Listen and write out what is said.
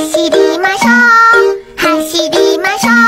走りましょう。走りましょう。